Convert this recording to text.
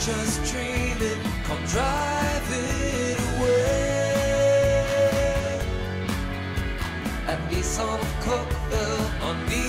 just dream it, come drive it away. At Nissan some Cookville on me.